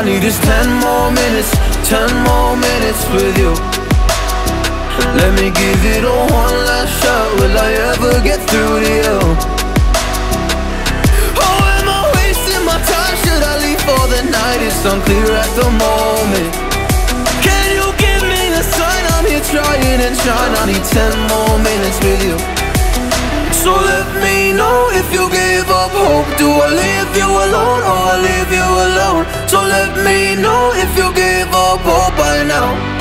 I need is ten more minutes, ten more minutes with you. Let me give it a one last shot, will I ever get through to you? Oh, am I wasting my time, should I leave for the night? It's unclear at the moment. Can you give me a sign, I'm here trying and trying. I need ten more minutes with you. So let me know if you gave up hope. Do I leave you go, go, now.